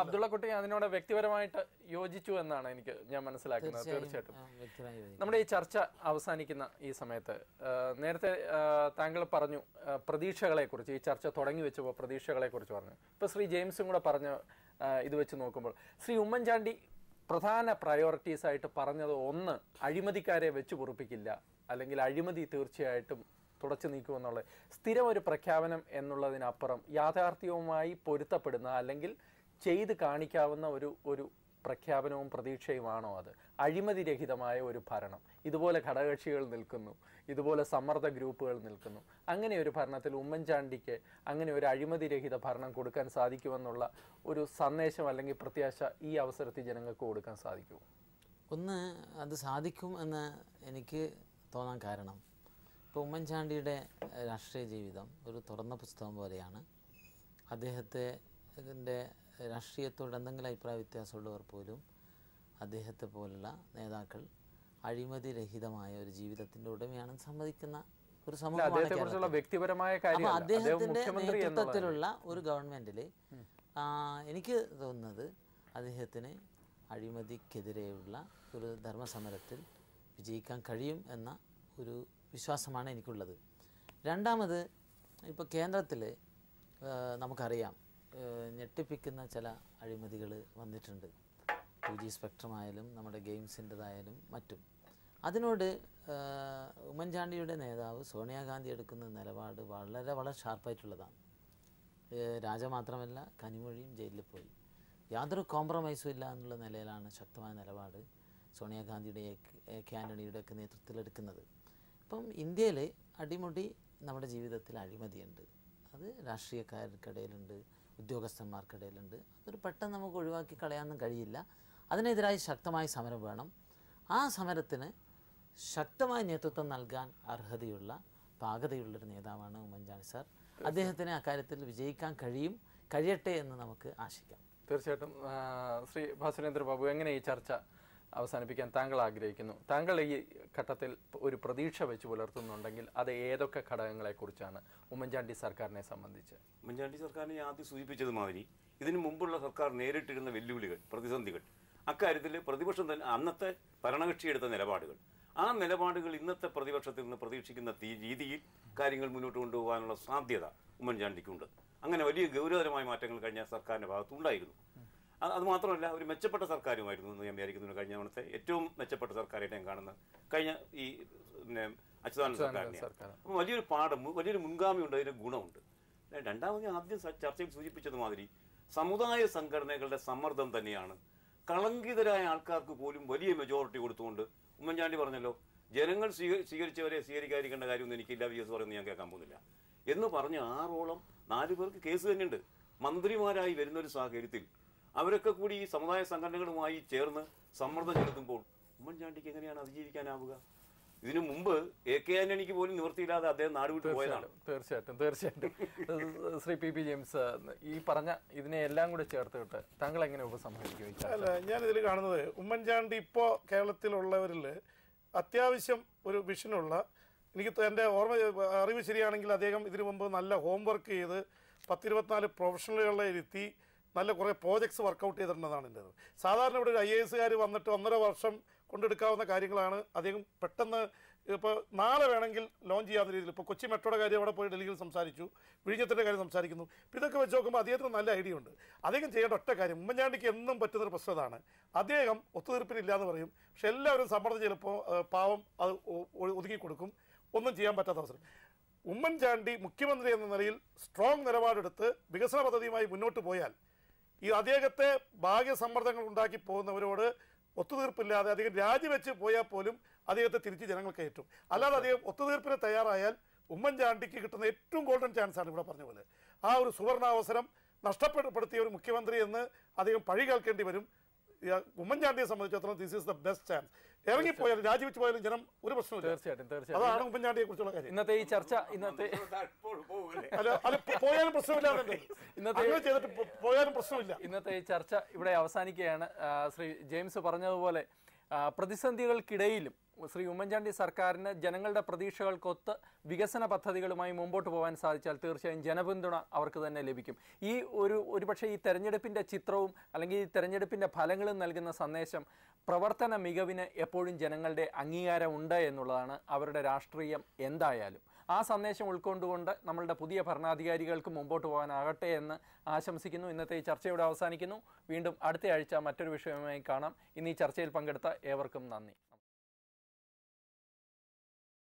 അബ്ദുള്ള കുട്ടി അതിനോട് വ്യക്തിപരമായിട്ട് യോജിച്ചു എന്നാണ് എനിക്ക് ഞാൻ മനസ്സിലാക്കുന്നത് തീർച്ചയായിട്ടും. നമ്മുടെ ഈ ചർച്ച അവസാനിക്കുന്ന ഈ സമയത്ത് നേരത്തെ താങ്കൾ പറഞ്ഞു പ്രതീക്ഷകളെ പ്രതീക്ഷകളെക്കുറിച്ച് ഈ ചർച്ച തുടങ്ങി വെച്ചപ്പോൾ പ്രതീക്ഷകളെക്കുറിച്ച് പറഞ്ഞു. ഇപ്പോൾ ശ്രീ ജെയിംസും കൂടെ പറഞ്ഞ ഇത് വെച്ച് നോക്കുമ്പോൾ ശ്രീ ഉമ്മൻചാണ്ടി പ്രധാന പ്രയോറിറ്റീസ് ആയിട്ട് പറഞ്ഞത് ഒന്ന് അഴിമതിക്കാരെ വെച്ച് കുറിപ്പിക്കില്ല അല്ലെങ്കിൽ അഴിമതി തീർച്ചയായിട്ടും തുടച്ചു നീക്കുമെന്നുള്ളത് സ്ഥിരം ഒരു പ്രഖ്യാപനം എന്നുള്ളതിനപ്പുറം യാഥാർത്ഥ്യവുമായി പൊരുത്തപ്പെടുന്ന അല്ലെങ്കിൽ ചെയ്ത് കാണിക്കാവുന്ന ഒരു ഒരു പ്രഖ്യാപനവും പ്രതീക്ഷയുമാണോ അത്? അഴിമതി രഹിതമായ ഒരു ഭരണം. ഇതുപോലെ ഘടകകക്ഷികൾ നിൽക്കുന്നു. ഇതുപോലെ സമ്മർദ്ദ ഗ്രൂപ്പുകൾ നിൽക്കുന്നു. അങ്ങനെ ഒരു ഭരണത്തിൽ ഉമ്മൻചാണ്ടിക്ക് അങ്ങനെ ഒരു അഴിമതി രഹിത ഭരണം കൊടുക്കാൻ സാധിക്കുമെന്നുള്ള ഒരു സന്ദേശം അല്ലെങ്കിൽ പ്രത്യാശ ഈ അവസരത്തിൽ ജനങ്ങൾക്ക് കൊടുക്കാൻ സാധിക്കുമോ? ഒന്ന് അത് സാധിക്കും എന്ന് എനിക്ക് തോന്നാൻ കാരണം ഇപ്പോൾ ഉമ്മൻചാണ്ടിയുടെ രാഷ്ട്രീയ ജീവിതം ഒരു തുറന്ന പുസ്തകം പോലെയാണ്. അദ്ദേഹത്തെ ഇതിന്റെ രാഷ്ട്രീയത്തോട് എന്തെങ്കിലും അഭിപ്രായ വ്യത്യാസമുള്ളവർ പോലും അദ്ദേഹത്തെ പോലുള്ള നേതാക്കൾ അഴിമതി രഹിതമായ ഒരു ജീവിതത്തിന്റെ ഉടമയാണെന്ന് സമ്മതിക്കുന്ന ഒരു സമൂഹമാണ് അദ്ദേഹം അദ്ദേഹത്തിന്റെ നേതൃത്വത്തിലുള്ള ഒരു ഗവൺമെന്റിൽ എനിക്ക് തോന്നുന്നത് അദ്ദേഹത്തിന് അഴിമതിക്കെതിരെയുള്ള ഒരു ധർമ്മസമരത്തിൽ വിജയിക്കാൻ കഴിയും എന്ന ഒരു വിശ്വാസമാണ് എനിക്കുള്ളത്. രണ്ടാമത് ഇപ്പോൾ കേന്ദ്രത്തിൽ നമുക്കറിയാം ഞെട്ടിപ്പിക്കുന്ന ചില അഴിമതികൾ വന്നിട്ടുണ്ട്. ടു ജി സ്പെക്ട്രം ആയാലും നമ്മുടെ ഗെയിംസിന്റെതായാലും മറ്റും. അതിനോട് ഉമ്മൻചാണ്ടിയുടെ നേതാവ് സോണിയാഗാന്ധി എടുക്കുന്ന നിലപാട് വളരെ വളരെ ഷാർപ്പായിട്ടുള്ളതാണ്. രാജ മാത്രമല്ല കനിമൊഴിയും ജയിലിൽ പോയി. യാതൊരു കോംപ്രമൈസും ഇല്ല എന്നുള്ള നിലയിലാണ് ശക്തമായ നിലപാട് സോണിയാഗാന്ധിയുടെ എ കെ ആന്റണിയുടെ ഒക്കെ നേതൃത്വത്തിൽ എടുക്കുന്നത് ഇപ്പം ഇന്ത്യയിൽ അടിമുടി നമ്മുടെ ജീവിതത്തിൽ അഴിമതിയുണ്ട്. അത് രാഷ്ട്രീയക്കാർക്കിടയിലുണ്ട് ഉദ്യോഗസ്ഥന്മാർക്കിടയിലുണ്ട്. അതൊരു പെട്ടെന്ന് നമുക്ക് ഒഴിവാക്കി കളയാനൊന്നും കഴിയില്ല. അതിനെതിരായി ശക്തമായ സമരം വേണം. ആ സമരത്തിന് ശക്തമായ നേതൃത്വം നൽകാൻ അർഹതയുള്ള പാകതയുള്ളൊരു നേതാവാണ് ഉമ്മൻചാണ്ടി സാർ. അദ്ദേഹത്തിന് അക്കാര്യത്തിൽ വിജയിക്കാൻ കഴിയും കഴിയട്ടെ എന്ന് നമുക്ക് ആശിക്കാം. തീർച്ചയായിട്ടും ശ്രീ ഭാസുരേന്ദ്ര ബാബു എങ്ങനെ ഈ ചർച്ച അവസാനിപ്പിക്കാൻ താങ്കൾ ആഗ്രഹിക്കുന്നു. താങ്കൾ ഈ ഘട്ടത്തിൽ ഒരു പ്രതീക്ഷ വെച്ച് പുലർത്തുന്നുണ്ടെങ്കിൽ അത് ഏതൊക്കെ ഘടകങ്ങളെക്കുറിച്ചാണ് ഉമ്മൻചാണ്ടി സർക്കാരിനെ സംബന്ധിച്ച്? ഉമ്മൻചാണ്ടി സർക്കാരിനെ ആദ്യം സൂചിപ്പിച്ചത് മാതിരി ഇതിനു മുമ്പുള്ള സർക്കാർ നേരിട്ടിരുന്ന വെല്ലുവിളികൾ പ്രതിസന്ധികൾ അക്കാര്യത്തിൽ പ്രതിപക്ഷം തന്നെ അന്നത്തെ ഭരണകക്ഷി എടുത്ത നിലപാടുകൾ. ആ നിലപാടുകൾ ഇന്നത്തെ പ്രതിപക്ഷത്തിൽ നിന്ന് പ്രതീക്ഷിക്കുന്ന രീതിയിൽ കാര്യങ്ങൾ മുന്നോട്ട് കൊണ്ടുപോകാനുള്ള സാധ്യത ഉമ്മൻചാണ്ടിക്കുണ്ട്. അങ്ങനെ വലിയ ഗൗരവതരമായ മാറ്റങ്ങൾ കഴിഞ്ഞ സർക്കാരിന്റെ ഭാഗത്തുണ്ടായിരുന്നു. അത് മാത്രമല്ല ഒരു മെച്ചപ്പെട്ട സർക്കാരുമായിരുന്നു എന്ന് ഞാൻ വിചാരിക്കുന്നു കഴിഞ്ഞ തവണത്തെ ഏറ്റവും മെച്ചപ്പെട്ട സർക്കാരായിട്ട് ഞാൻ കാണുന്നത്. കഴിഞ്ഞ ഈ പിന്നെ അച്യുതാനന്ദ സർക്കാരിനെ സർക്കാർ. അപ്പോൾ വലിയൊരു പാഠം വലിയൊരു മുൻഗാമി ഉണ്ട് അതിന് ഗുണമുണ്ട്. രണ്ടാമത് ഞാൻ ആദ്യം ചർച്ചയിൽ സൂചിപ്പിച്ചത് മാതിരി സമുദായ സംഘടനകളുടെ സമ്മർദ്ദം തന്നെയാണ്. കളങ്കിതരായ ആൾക്കാർക്ക് പോലും വലിയ മെജോറിറ്റി കൊടുത്തുകൊണ്ട് ഉമ്മൻചാണ്ടി പറഞ്ഞല്ലോ ജനങ്ങൾ സ്വീക- സ്വീകരിച്ചവരെ സ്വീകരിക്കാതിരിക്കേണ്ട കാര്യമൊന്നും എനിക്കില്ല വി എസ് പറയുന്നത് ഞാൻ കേൾക്കാൻ പോകുന്നില്ല. എന്ന് പറഞ്ഞ് ആറോളം നാലു പേർക്ക് കേസ് തന്നെയുണ്ട്. മന്ത്രിമാരായി വരുന്ന ഒരു സാഹചര്യത്തിൽ അവരൊക്കെ കൂടി ഈ സമുദായ സംഘടനകളുമായി ചേർന്ന് സമ്മർദ്ദം ചെലുത്തുമ്പോൾ ഉമ്മൻചാണ്ടിക്ക് എങ്ങനെയാണ് അതിജീവിക്കാനാവുക? ഇതിനു മുമ്പ് എ കെ ആന്റണിക്ക് പോലും നിവൃത്തിയില്ലാതെ അദ്ദേഹം നാടുവിട്ട് പോയതാണ്. തീർച്ചയായിട്ടും തീർച്ചയായിട്ടും. ശ്രീ പി പി ജെയിംസ് ഈ പറഞ്ഞ ഇതിനെ എല്ലാം കൂടെ ചേർത്തിട്ട് താങ്കൾ എങ്ങനെ ഉപസംഹരിക്കും അല്ല ഞാൻ ഇതിൽ കാണുന്നത് ഉമ്മൻചാണ്ടി ഇപ്പോൾ കേരളത്തിലുള്ളവരിൽ അത്യാവശ്യം ഒരു വിഷനുള്ള എനിക്ക് എന്റെ ഓർമ്മ അറിവ് ശരിയാണെങ്കിൽ അദ്ദേഹം ഇതിനു മുമ്പ് നല്ല ഹോംവർക്ക് ചെയ്ത് പത്തിരുപത്തിനാല് പ്രൊഫഷണലുകളെ ഇരുത്തി നല്ല കുറേ പ്രോജക്ട്സ് വർക്കൗട്ട് ചെയ്തിട്ടുണ്ടെന്നാണ് എന്റെ സാധാരണ ഇവിടെ ഒരു ഐ എ എസുകാർ വന്നിട്ട് ഒന്നര വർഷം കൊണ്ടെടുക്കാവുന്ന കാര്യങ്ങളാണ് അദ്ദേഹം പെട്ടെന്ന് ഇപ്പോൾ നാളെ വേണമെങ്കിൽ ലോഞ്ച് ചെയ്യാവുന്ന രീതിയിൽ. ഇപ്പോൾ കൊച്ചി മെട്രോയുടെ കാര്യം അവിടെ പോയി ഡൽഹിയിൽ സംസാരിച്ചു വിഴിഞ്ഞത്തിന്റെ കാര്യം സംസാരിക്കുന്നു. ഇതൊക്കെ വെച്ച് നോക്കുമ്പോൾ അദ്ദേഹത്തിന് നല്ല ഐഡിയ ഉണ്ട്. അദ്ദേഹം ചെയ്യേണ്ട ഒറ്റ കാര്യം ഉമ്മൻചാണ്ടിക്ക് എന്നും പറ്റുന്നൊരു പ്രശ്നം ഇതാണ് അദ്ദേഹം ഒത്തുതീർപ്പിനില്ല എന്ന് പറയും. പക്ഷെ എല്ലാവരും സമ്മർദ്ദം ചിലപ്പോൾ പാവം അത് ഒതുക്കി കൊടുക്കും. ഒന്നും ചെയ്യാൻ പറ്റാത്ത അവസരം. ഉമ്മൻചാണ്ടി മുഖ്യമന്ത്രി എന്ന നിലയിൽ സ്ട്രോങ് നിലപാടെടുത്ത് വികസന പദ്ധതിയുമായി മുന്നോട്ട് പോയാൽ ഈ അദ്ദേഹത്തെ ഭാഗ്യസമ്മർദ്ദങ്ങൾ ഉണ്ടാക്കി പോകുന്നവരോട് ഒത്തുതീർപ്പില്ലാതെ അദ്ദേഹം രാജിവെച്ച് പോയാൽ പോലും അദ്ദേഹത്തെ തിരിച്ച് ജനങ്ങൾ കയറ്റും. അല്ലാതെ അദ്ദേഹം ഒത്തുതീർപ്പിന് തയ്യാറായാൽ ഉമ്മൻചാണ്ടിക്ക് കിട്ടുന്ന ഏറ്റവും ഗോൾഡൻ ചാൻസ് ആണ് ഇവിടെ പറഞ്ഞ പോലെ. ആ ഒരു സുവർണാവസരം നഷ്ടപ്പെടുത്തിയ ഒരു മുഖ്യമന്ത്രി എന്ന് അദ്ദേഹം പഴി കേൾക്കേണ്ടി വരും. ഉമ്മൻചാണ്ടിയെ സംബന്ധിച്ചിടത്തോളം this is the best chance ഇറങ്ങിപ്പോയാലും രാജിവെച്ച് പോയാലും ജനം ഒരു പ്രശ്നം തീർച്ചയായിട്ടും തീർച്ചയായിട്ടും. അതാണ് ഉമ്മൻചാണ്ടിയെ കുറിച്ചുള്ള കാര്യം. ഇന്നത്തെ ഈ ചർച്ച ഇന്നത്തെ പോയാലും പ്രശ്നമില്ല? ഇന്നത്തെ- ചെയ്തിട്ട് പോയാലും പ്രശ്നമില്ല. ഇന്നത്തെ ഈ ചർച്ച ഇവിടെ അവസാനിക്കുകയാണ്. ശ്രീ ജെയിംസ് പറഞ്ഞതുപോലെ പ്രതിസന്ധികൾക്കിടയിലും ശ്രീ ഉമ്മൻചാണ്ടി സർക്കാരിന് ജനങ്ങളുടെ പ്രതീക്ഷകൾക്കൊത്ത് വികസന പദ്ധതികളുമായി മുമ്പോട്ട് പോകാൻ സാധിച്ചാൽ തീർച്ചയായും ജനപിന്തുണ അവർക്ക് തന്നെ ലഭിക്കും. ഈ ഒരു ഒരുപക്ഷെ ഈ തെരഞ്ഞെടുപ്പിന്റെ ചിത്രവും അല്ലെങ്കിൽ ഈ തെരഞ്ഞെടുപ്പിന്റെ ഫലങ്ങളും നൽകുന്ന സന്ദേശം പ്രവർത്തന മികവിന് എപ്പോഴും ജനങ്ങളുടെ അംഗീകാരം ഉണ്ട് എന്നുള്ളതാണ് അവരുടെ രാഷ്ട്രീയം എന്തായാലും. ആ സന്ദേശം ഉൾക്കൊണ്ടുകൊണ്ട് നമ്മളുടെ പുതിയ ഭരണാധികാരികൾക്ക് മുമ്പോട്ട് പോകാനാകട്ടെ എന്ന് ആശംസിക്കുന്നു. ഇന്നത്തെ ഈ ചർച്ചയോടെ അവസാനിക്കുന്നു. വീണ്ടും അടുത്ത ആഴ്ച മറ്റൊരു വിഷയവുമായി കാണാം. ഇന്ന് ഈ ചർച്ചയിൽ പങ്കെടുത്ത ഏവർക്കും നന്ദി.